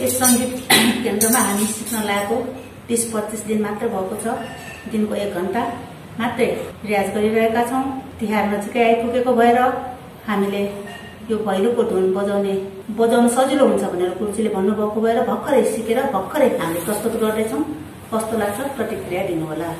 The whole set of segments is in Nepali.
यस सङ्गीत केन्द्रमा हामी सिक्न लागेको बिस पच्चिस दिन मात्रै भएको छ। दिनको एक घन्टा मात्रै रियाज गरिरहेका छौँ। तिहार नजिकै आइपुगेको भएर हामीले यो भैलोको धुन बजाउने बजाउन सजिलो हुन्छ भनेर गुरुजीले भन्नुभएको भएर भर्खरै सिकेर भर्खरै हामीले प्रस्तुत गर्दैछौँ। कस्तो लाग्छ प्रतिक्रिया दिनुहोला।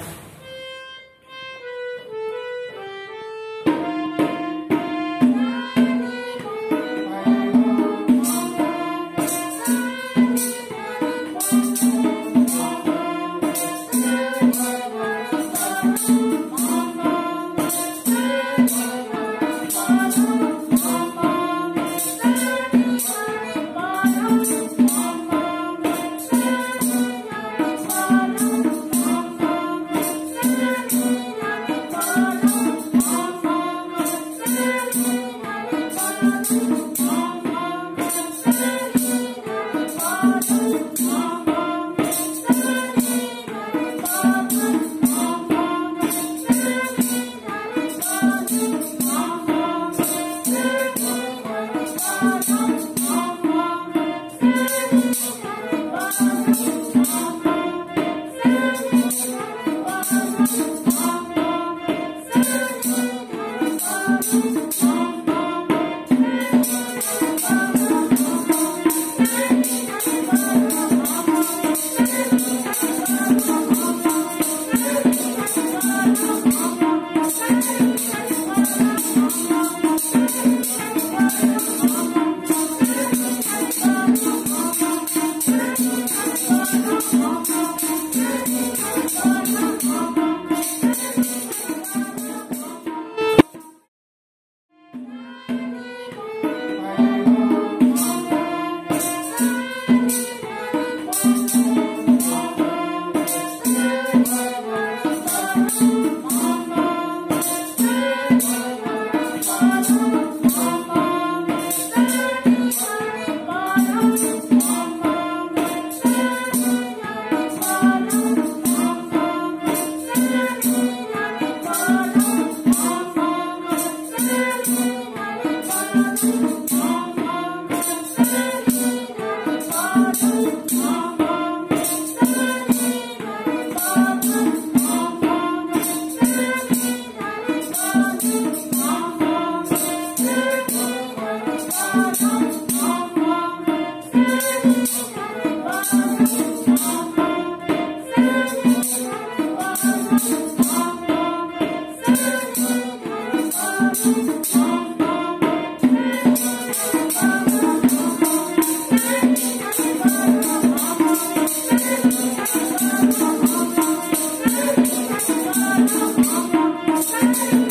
thank you Thank you.